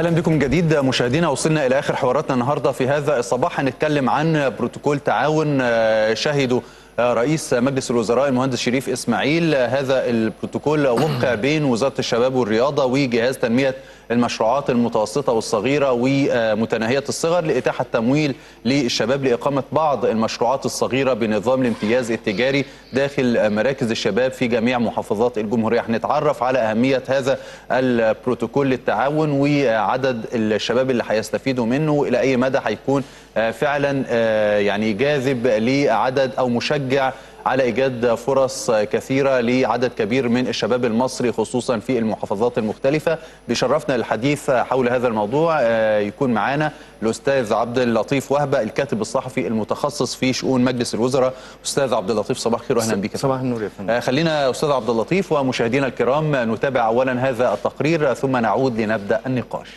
أهلا بكم جديد مشاهدينا وصلنا إلى آخر حواراتنا النهارده في هذا الصباح. هنتكلم عن بروتوكول تعاون شهدوا رئيس مجلس الوزراء المهندس شريف إسماعيل. هذا البروتوكول وقع بين وزارة الشباب والرياضة وجهاز تنمية المشروعات المتوسطة والصغيرة ومتناهية الصغر لإتاحة تمويل للشباب لإقامة بعض المشروعات الصغيرة بنظام الامتياز التجاري داخل مراكز الشباب في جميع محافظات الجمهورية. هنتعرف على أهمية هذا البروتوكول للتعاون وعدد الشباب اللي هيستفيدوا منه وإلى أي مدى هيكون فعلا يعني جاذب لعدد أو مشجع على إيجاد فرص كثيرة لعدد كبير من الشباب المصري خصوصا في المحافظات المختلفة. بيشرفنا الحديث حول هذا الموضوع يكون معانا الأستاذ عبد اللطيف وهبة الكاتب الصحفي المتخصص في شؤون مجلس الوزراء. أستاذ عبد اللطيف صباح الخير واهلا بك صباح النور يا فندم. خلينا أستاذ عبد اللطيف ومشاهدينا الكرام نتابع اولا هذا التقرير ثم نعود لنبدأ النقاش.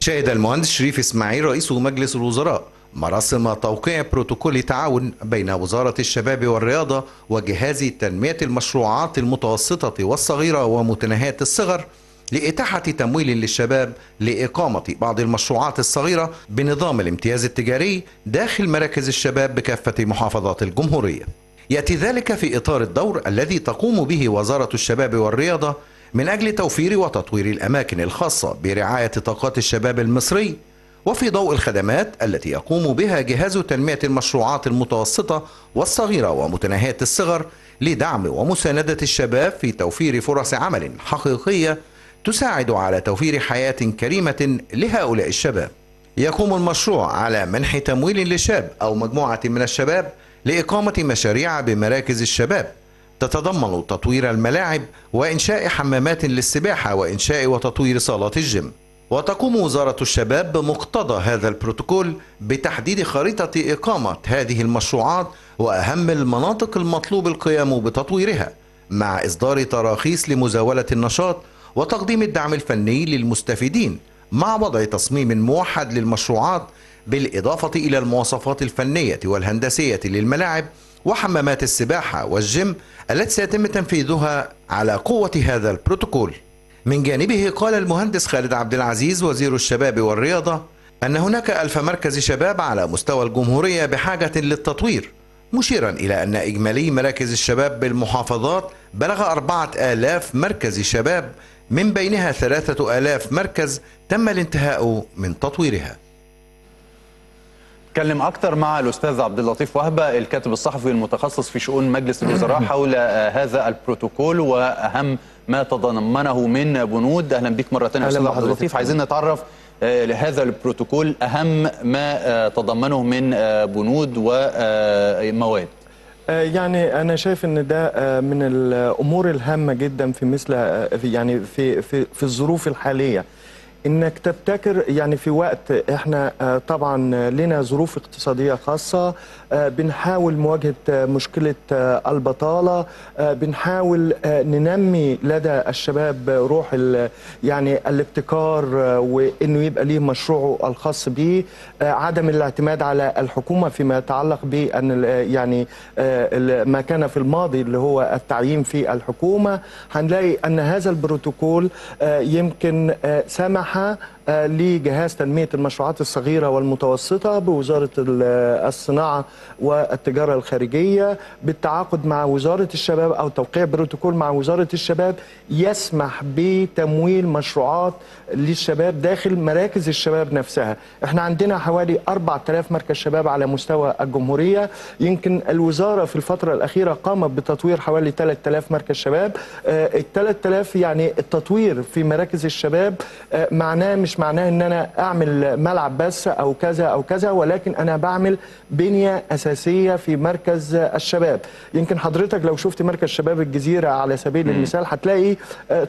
شهد المهندس شريف إسماعيل رئيس مجلس الوزراء. مراسم توقيع بروتوكول تعاون بين وزارة الشباب والرياضة وجهاز تنمية المشروعات المتوسطة والصغيرة ومتناهية الصغر لإتاحة تمويل للشباب لإقامة بعض المشروعات الصغيرة بنظام الامتياز التجاري داخل مراكز الشباب بكافة محافظات الجمهورية. يأتي ذلك في إطار الدور الذي تقوم به وزارة الشباب والرياضة من أجل توفير وتطوير الأماكن الخاصة برعاية طاقات الشباب المصري وفي ضوء الخدمات التي يقوم بها جهاز تنمية المشروعات المتوسطة والصغيرة ومتناهية الصغر لدعم ومساندة الشباب في توفير فرص عمل حقيقية تساعد على توفير حياة كريمة لهؤلاء الشباب. يقوم المشروع على منح تمويل للشاب أو مجموعة من الشباب لإقامة مشاريع بمراكز الشباب تتضمن تطوير الملاعب وإنشاء حمامات للسباحة وإنشاء وتطوير صالات الجيم. وتقوم وزارة الشباب بمقتضى هذا البروتوكول بتحديد خريطة إقامة هذه المشروعات وأهم المناطق المطلوب القيام بتطويرها مع إصدار تراخيص لمزاولة النشاط وتقديم الدعم الفني للمستفيدين مع وضع تصميم موحد للمشروعات بالإضافة إلى المواصفات الفنية والهندسية للملاعب وحمامات السباحة والجيم التي سيتم تنفيذها على قوة هذا البروتوكول. من جانبه قال المهندس خالد عبد العزيز وزير الشباب والرياضة أن هناك ألف مركز شباب على مستوى الجمهورية بحاجة للتطوير مشيرا إلى أن إجمالي مراكز الشباب بالمحافظات بلغ أربعة آلاف مركز شباب من بينها ثلاثة آلاف مركز تم الانتهاء من تطويرها. نتكلم أكثر مع الأستاذ عبد اللطيف وهبة الكاتب الصحفي المتخصص في شؤون مجلس الوزراء حول هذا البروتوكول وأهم ما تضمنه من بنود. أهلا بك مرة ثانية أستاذ عبد اللطيف. عايزين نتعرف لهذا البروتوكول أهم ما تضمنه من بنود ومواد يعني أنا شايف إن ده من الأمور الهامة جدا في مثل يعني في في في الظروف الحالية. إنك تبتكر يعني في وقت إحنا طبعا لنا ظروف اقتصادية خاصة بنحاول مواجهة مشكلة البطالة بنحاول ننمي لدى الشباب روح يعني الابتكار وإنه يبقى ليه مشروعه الخاص به عدم الاعتماد على الحكومة فيما يتعلق بأن يعني ما كان في الماضي اللي هو التعيين في الحكومة. هنلاقي أن هذا البروتوكول يمكن سمح 他 لجهاز تنمية المشروعات الصغيرة والمتوسطة بوزارة الصناعة والتجارة الخارجية بالتعاقد مع وزارة الشباب أو توقيع بروتوكول مع وزارة الشباب يسمح بتمويل مشروعات للشباب داخل مراكز الشباب نفسها. إحنا عندنا حوالي 4000 مركز شباب على مستوى الجمهورية. يمكن الوزارة في الفترة الأخيرة قامت بتطوير حوالي 3000 مركز شباب. ال 3000 يعني التطوير في مراكز الشباب معناه مش معناه إن أنا أعمل ملعب بس أو كذا أو كذا ولكن أنا بعمل بنية أساسية في مركز الشباب. يمكن حضرتك لو شفت مركز شباب الجزيرة على سبيل المثال هتلاقي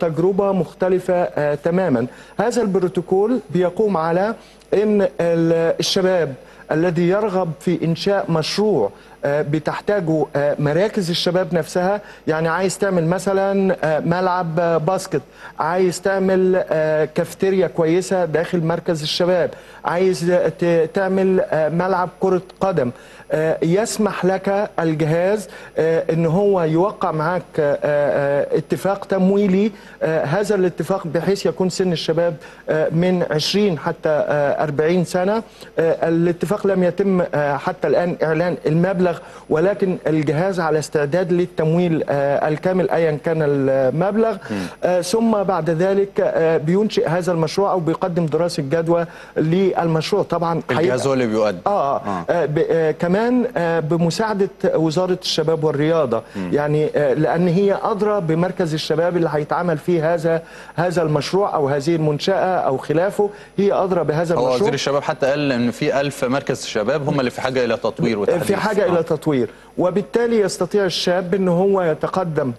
تجربة مختلفة تماما. هذا البروتوكول بيقوم على إن الشباب الذي يرغب في إنشاء مشروع آه، بتحتاجه آه، مراكز الشباب نفسها. يعني عايز تعمل مثلا آه، ملعب آه، باسكت. عايز تعمل آه، كافتيريا كويسة داخل مركز الشباب. عايز آه، تعمل آه، ملعب كرة قدم. آه، يسمح لك الجهاز آه، إن هو يوقع معك آه، آه، اتفاق تمويلي. آه، هذا الاتفاق بحيث يكون سن الشباب آه، من 20 حتى آه، 40 سنة. آه، الاتفاق لم يتم آه، حتى الآن إعلان المبلغ ولكن الجهاز على استعداد للتمويل آه، الكامل ايا كان المبلغ. آه، ثم بعد ذلك آه، بينشئ هذا المشروع أو بيقدم دراسة جدوى للمشروع. طبعا الجهاز هو اللي بيؤدي. آه, آه. كمان بمساعدة وزارة الشباب والرياضة. يعني آه لأن هي أدرى بمركز الشباب اللي هيتعمل فيه هذا هذا المشروع أو هذه المنشأة أو خلافه. هي أدرى بهذا هو المشروع. وزير الشباب حتى قال إن في ألف مركز شباب هم اللي في حاجة إلى تطوير وتحديث. في حاجة آه. إلى تطوير. وبالتالي يستطيع الشاب أنه هو يتقدم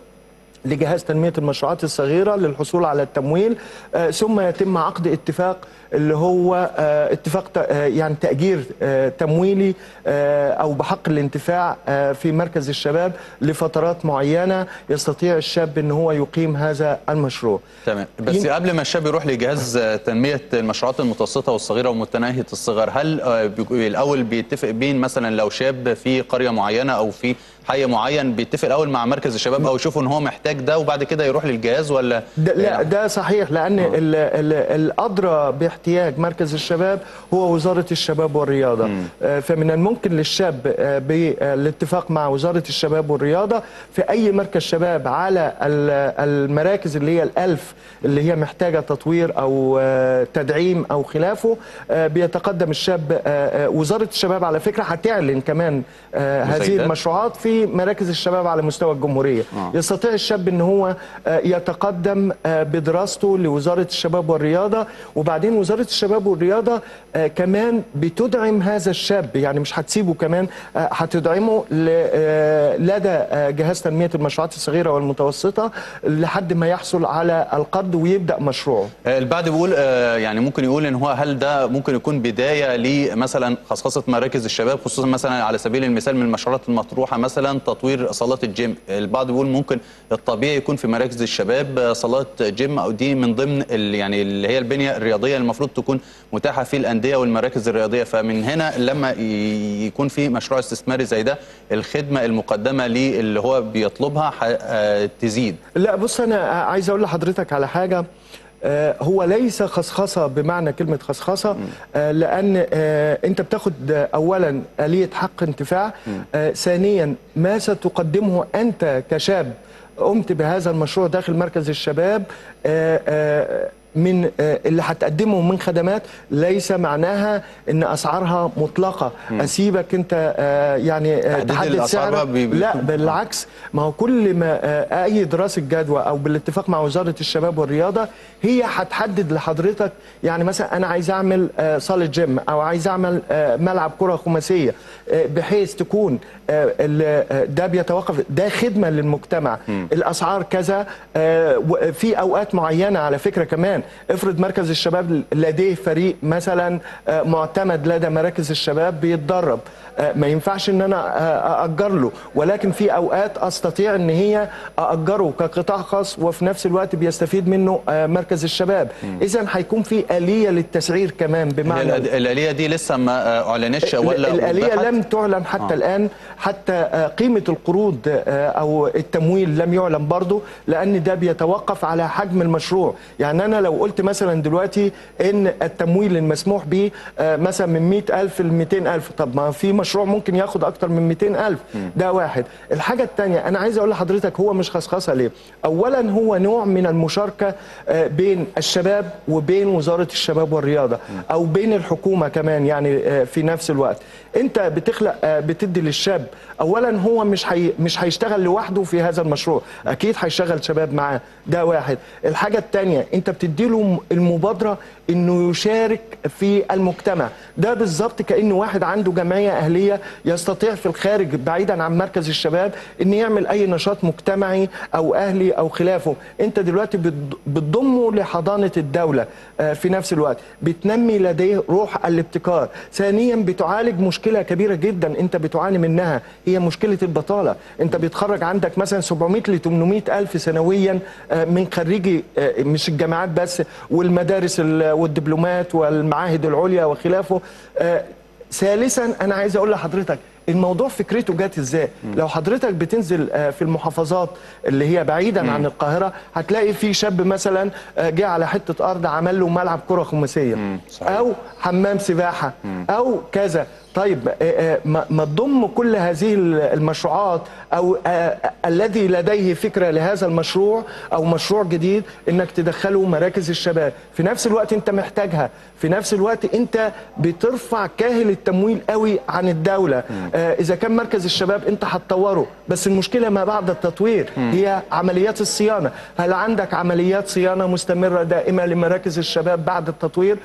لجهاز تنمية المشروعات الصغيرة للحصول على التمويل آه، ثم يتم عقد اتفاق اللي هو آه، اتفاق آه، يعني تأجير آه، تمويلي آه، أو بحق الانتفاع آه، في مركز الشباب لفترات معينة يستطيع الشاب أن هو يقيم هذا المشروع. تمام. بس ين- قبل ما الشاب يروح لجهاز آه، تنمية المشروعات المتوسطة والصغيرة ومتناهية الصغر هل آه، الأول بيتفق بين مثلا لو شاب في قرية معينة أو في حي معين بيتفق الأول مع مركز الشباب أو يشوفوا إن هو محتاج ده وبعد كده يروح للجهاز ولا؟ ده لا ده صحيح لأن ال- الأدرى باحتياج مركز الشباب هو وزارة الشباب والرياضة آه، فمن الممكن للشاب آه، بالاتفاق مع وزارة الشباب والرياضة في أي مركز شباب على ال- المراكز اللي هي الألف اللي هي محتاجة تطوير أو آه، تدعيم أو خلافه آه، بيتقدم الشاب آه، آه، وزارة الشباب على فكرة هتعلن كمان آه، هذه؟ المشروعات في مراكز الشباب على مستوى الجمهورية آه. يستطيع الشاب إن هو آه، يتقدم آه، بدراسته لوزارة الشباب والرياضة وبعدين وزارة الشباب والرياضة آه، كمان بتدعم هذا الشاب يعني مش هتسيبه كمان آه، هتدعمه آه، لدى جهاز تنمية المشروعات الصغيرة والمتوسطة لحد ما يحصل على القرض ويبدأ مشروعه. البعض بيقول يعني ممكن يقول إن هو هل ده ممكن يكون بداية لمثلا خصخصه مراكز الشباب خصوصا مثلا على سبيل المثال من المشروعات المطروحة مثلا تطوير صالات الجيم. البعض بيقول ممكن الطبيعي يكون في مراكز الشباب صالات جيم أو دي من ضمن يعني اللي هي البنية الرياضية المفروض تكون متاحة في الأندية والمراكز الرياضية. فمن هنا لما يكون في مشروع استثماري زي ده الخدمة المقدمة ليه اللي هو بيطلبها آه، تزيد. لا بص أنا عايز أقول لحضرتك على حاجة. آه، هو ليس خصخصة بمعنى كلمة خصخصة آه، لأن آه، أنت بتاخد اولا آلية حق انتفاع. ثانيا ما ستقدمه أنت كشاب قمت بهذا المشروع داخل مركز الشباب. من آه، اللي هتقدمه من خدمات ليس معناها إن أسعارها مطلقة. أسيبك أنت آه، يعني آه، تحدد بي- لا بالعكس. ما هو كل ما اي دراسه جدوى أو بالاتفاق مع وزارة الشباب والرياضة هي هتحدد لحضرتك. يعني مثلا أنا عايز أعمل صالة جيم أو عايز أعمل ملعب كرة خماسية بحيث تكون ده بيتوقف ده خدمة للمجتمع. الأسعار كذا في أوقات معينة على فكرة كمان افرض مركز الشباب لديه فريق مثلا آه، معتمد لدى مراكز الشباب بيتدرب. ما ينفعش إن أنا آه، أأجر له ولكن في أوقات أستطيع إن هي أأجره كقطاع خاص وفي نفس الوقت بيستفيد منه آه، مركز الشباب اذا هيكون في آلية للتسعير كمان بمعنى الآلية دي لسه ما آه، أعلنتش ولا وضحت؟ لم تعلن حتى آه. آه. الآن حتى آه، قيمة القروض آه، أو التمويل لم يعلن برضه لأن ده بيتوقف على حجم المشروع يعني أنا لو قلت مثلا دلوقتي إن التمويل المسموح به آه، مثلا من 100000 ل 200000 طب ما في مشروع ممكن ياخد أكتر من 200000 ده واحد. الحاجة الثانية أنا عايز أقول لحضرتك هو مش خصخصة ليه؟ أولا هو نوع من المشاركة آه، بين الشباب وبين وزارة الشباب والرياضة أو بين الحكومة كمان يعني آه، في نفس الوقت. انت بتخلق آه، بتدي للشاب. اولا هو مش هي مش هيشتغل لوحده في هذا المشروع. أكيد هيشغل شباب معاه. ده واحد. الحاجة الثانية انت بتدي هتديله المبادرة إنه يشارك في المجتمع. ده بالظبط كانه واحد عنده جمعية أهلية يستطيع في الخارج بعيدا عن مركز الشباب إن يعمل أي نشاط مجتمعي أو أهلي أو خلافه. انت دلوقتي بتض- بتضمه لحضانة الدولة آه، في نفس الوقت. بتنمي لديه روح الابتكار. ثانيا بتعالج مشكلة كبيرة جدا أنت بتعاني منها هي مشكلة البطالة. أنت بيتخرج عندك مثلا 700 ل 800 ألف سنويا آه، من خريجي آه، مش الجامعات بس والمدارس ال- والدبلومات والمعاهد العليا وخلافه. آه، ثالثا أنا عايز أقول لحضرتك الموضوع فكرته جت إزاي؟ لو حضرتك بتنزل في المحافظات اللي هي بعيدا عن القاهرة هتلاقي في شاب مثلا جه على حتة أرض عمل له ملعب كرة خماسية. أو حمام سباحة. أو كذا. طيب آه، آه، ما تضم كل هذه المشروعات أو آه، الذي لديه فكرة لهذا المشروع أو مشروع جديد إنك تدخله مراكز الشباب. في نفس الوقت أنت محتاجها. في نفس الوقت أنت بترفع كاهل التمويل قوي عن الدولة. إذا كان مركز الشباب أنت هتطوره. بس المشكلة ما بعد التطوير. هي عمليات الصيانة. هل عندك عمليات صيانة مستمرة دائمة لمراكز الشباب بعد التطوير؟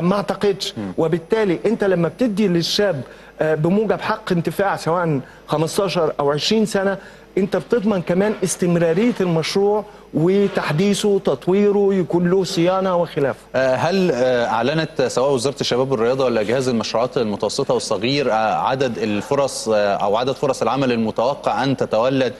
ما اعتقدش. وبالتالي أنت لما بتدي للشاب آه، بموجب حق انتفاع سواء 15 أو 20 سنة أنت بتضمن كمان استمرارية المشروع وتحديثه وتطويره يكون له صيانة وخلافه. آه، هل آه، أعلنت سواء وزارة الشباب والرياضة ولا جهاز المشروعات المتوسطة والصغير عدد الفرص أو عدد فرص العمل المتوقع أن تتولد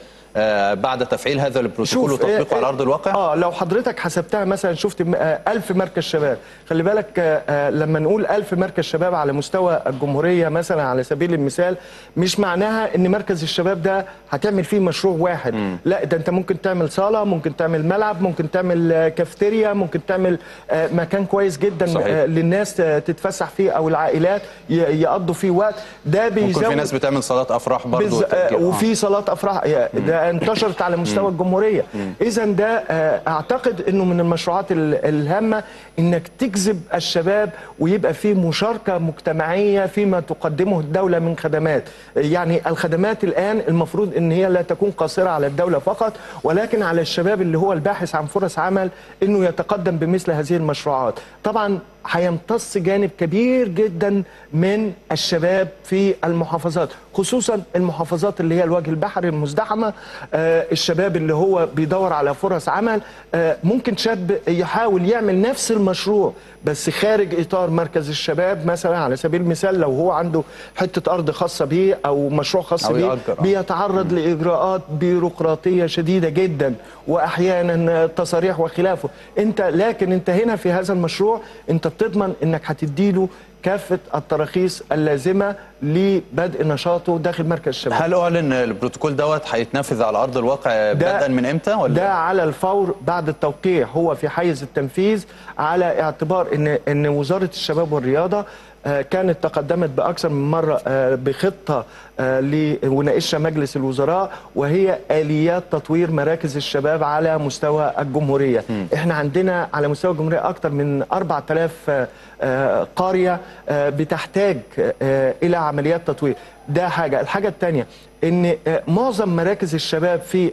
بعد تفعيل هذا البروتوكول وتطبيقه على أرض الواقع؟ آه لو حضرتك حسبتها مثلا شفت م- آه، ألف مركز شباب. خلي بالك آه، آه، لما نقول ألف مركز شباب على مستوى الجمهورية مثلا على سبيل المثال مش معناها إن مركز الشباب ده هتعمل فيه مشروع واحد. لا ده أنت ممكن تعمل صالة ممكن تعمل ملعب ممكن تعمل آه، كافتيريا ممكن تعمل آه، مكان كويس جدا صحيح. آه، للناس آه، تتفسح فيه أو العائلات يقضوا فيه وقت. ده بيزود ممكن في ناس بتعمل صالات أفراح برضه بز... آه، وفي صالات أفراح ده انتشرت على مستوى الجمهورية. إذا ده آه، أعتقد إنه من المشروعات ال- الهامة إنك تجذب الشباب ويبقى في مشاركة مجتمعية فيما تقدمه الدولة من خدمات. يعني الخدمات الآن المفروض إن هي لا تكون قاصرة على الدولة فقط ولكن على الشباب اللي هو الباحث عن فرص عمل إنه يتقدم بمثل هذه المشروعات. طبعا هيمتص جانب كبير جدا من الشباب في المحافظات خصوصا المحافظات اللي هي الوجه البحري المزدحمة آه الشباب اللي هو بيدور على فرص عمل آه ممكن شاب يحاول يعمل نفس المشروع بس خارج إطار مركز الشباب مثلا على سبيل المثال لو هو عنده حتة أرض خاصة بيه أو مشروع خاص أو بيه آه. بيتعرض لإجراءات بيروقراطية شديدة جدا واحيانا تصاريح وخلافه أنت لكن أنت هنا في هذا المشروع أنت بتضمن إنك هتديله كافة التراخيص اللازمة لبدء نشاطه داخل مركز الشباب. هل أعلن البروتوكول دوت هيتنفذ على أرض الواقع بدءا من إمتى ولا؟ ده على الفور بعد التوقيع هو في حيز التنفيذ على اعتبار ان إن وزارة الشباب والرياضة كانت تقدمت بأكثر من مرة آه، بخطة آه، وناقشها مجلس الوزراء وهي آليات تطوير مراكز الشباب على مستوى الجمهورية. إحنا عندنا على مستوى الجمهورية أكثر من 4000 آه، آه، قرية آه، بتحتاج آه، إلى عمليات تطوير. ده حاجة. الحاجة الثانية إن آه، معظم مراكز الشباب في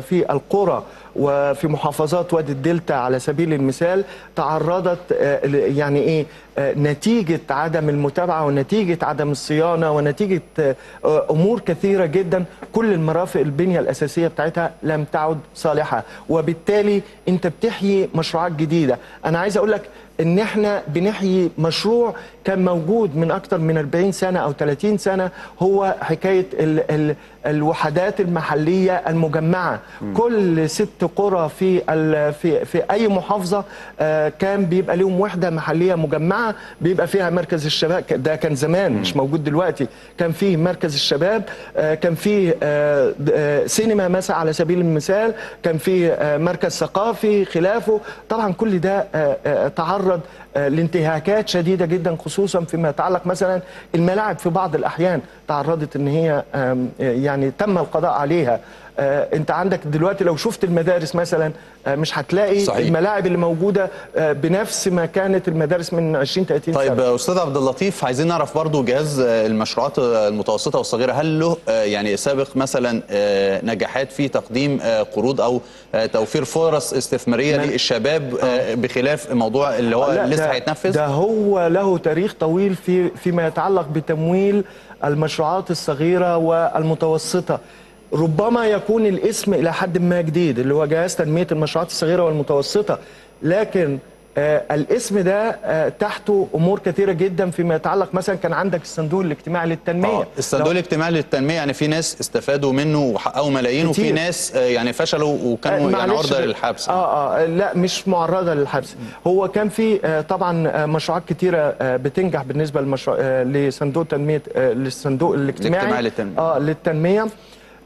في القرى وفي محافظات وادي الدلتا على سبيل المثال تعرضت آه، يعني إيه آه، نتيجة عدم المتابعة ونتيجة عدم الصيانة ونتيجة أمور كثيرة جدا. كل المرافق البنية الأساسية بتاعتها لم تعد صالحة. وبالتالي أنت بتحيي مشروعات جديدة. أنا عايز أقول لك إن إحنا بنحيي مشروع كان موجود من أكتر من 40 سنة أو 30 سنة هو حكاية ال ال الوحدات المحلية المجمعة. كل ست قرى في في في أي محافظة آه، كان بيبقى لهم وحدة محلية مجمعة بيبقى فيها مركز الشباب. ده كان زمان مش موجود دلوقتي. كان فيه مركز الشباب آه، كان فيه آه، سينما مثلا على سبيل المثال كان فيه مركز ثقافي خلافه. طبعا كل ده تعرض آه، لانتهاكات شديدة جدا خصوصا فيما يتعلق مثلا الملاعب في بعض الأحيان تعرضت إن هي يعني تم القضاء عليها آه، أنت عندك دلوقتي لو شفت المدارس مثلا آه، مش هتلاقي صحيح. الملاعب اللي موجودة آه، بنفس ما كانت المدارس من 20 30 طيب سنه أستاذ عبد اللطيف عايزين نعرف برضو جهاز آه، المشروعات المتوسطة والصغيرة هل له آه، يعني سابق مثلا آه، نجاحات في تقديم آه، قروض أو آه، توفير فرص استثمارية ما- للشباب آه، بخلاف الموضوع اللي هو لسه هيتنفذ؟ ده هو له تاريخ طويل في فيما يتعلق بتمويل المشروعات الصغيرة والمتوسطة. ربما يكون الاسم إلى حد ما جديد اللي هو جهاز تنمية المشروعات الصغيرة والمتوسطة. لكن الاسم ده آه تحته امور كثيرة جدا فيما يتعلق. مثلا كان عندك الصندوق الاجتماعي للتنمية. آه، الصندوق الاجتماعي للتنمية يعني في ناس استفادوا منه وحققوا ملايين وفي كتير. ناس آه، يعني فشلوا وكانوا يعني عرضة للحبس. آه آه لا مش معرضة للحبس. هو كان في آه طبعا آه مشروعات كتيرة آه بتنجح بالنسبة للمشروع آه لصندوق تنمية آه للصندوق الاجتماعي. الاجتماعي للتنمية. آه للتنمية. آه،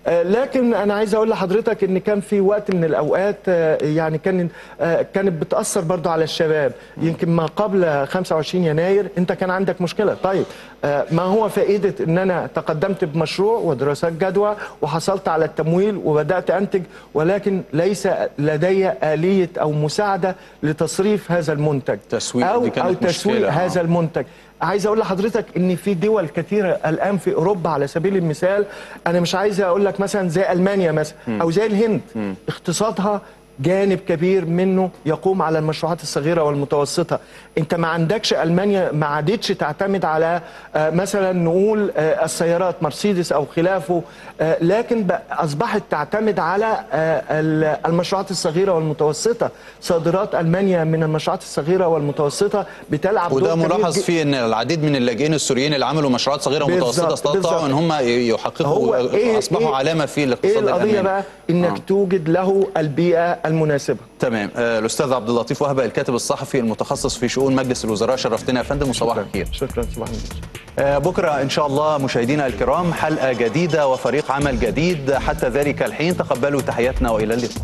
لكن أنا عايز أقول لحضرتك إن كان في وقت من الأوقات آه، يعني كان آه، كانت بتأثر برضو على الشباب. يمكن ما قبل 25 يناير أنت كان عندك مشكلة. طيب آه، ما هو فائده إن أنا تقدمت بمشروع ودراسات جدوى وحصلت على التمويل وبدأت أنتج ولكن ليس لدي آلية أو مساعدة لتصريف هذا المنتج تسويق، أو دي كانت أو تسويق مشكلة، آه. هذا المنتج. عايز أقول لحضرتك إن في دول كثيرة الآن في أوروبا على سبيل المثال أنا مش عايز أقول لك مثلا زي ألمانيا مثلا أو زي الهند. اقتصادها جانب كبير منه يقوم على المشروعات الصغيرة والمتوسطة انت ما عندكش ألمانيا ما عادتش تعتمد على آه، مثلا نقول آه، السيارات مرسيدس أو خلافه آه، لكن أصبحت تعتمد على ال- المشروعات الصغيرة والمتوسطة صادرات ألمانيا من المشروعات الصغيرة والمتوسطة بتلعب وده ملاحظ. فيه إن العديد من اللاجئين السوريين اللي عملوا مشروعات صغيرة ومتوسطة استطاعوا. إن هم يحققوا أصبحوا علامة في الاقتصاد القضية الألماني بقى إنك آه. توجد له البيئة المناسبة. تمام. آه، الأستاذ عبد اللطيف وهبه الكاتب الصحفي المتخصص في شؤون مجلس الوزراء. شرفتنا يا فندم وصباح الخير. شكرا صباح الخير آه، بكرة إن شاء الله مشاهدينا الكرام حلقة جديدة وفريق عمل جديد. حتى ذلك الحين تقبلوا تحياتنا وإلى اللقاء.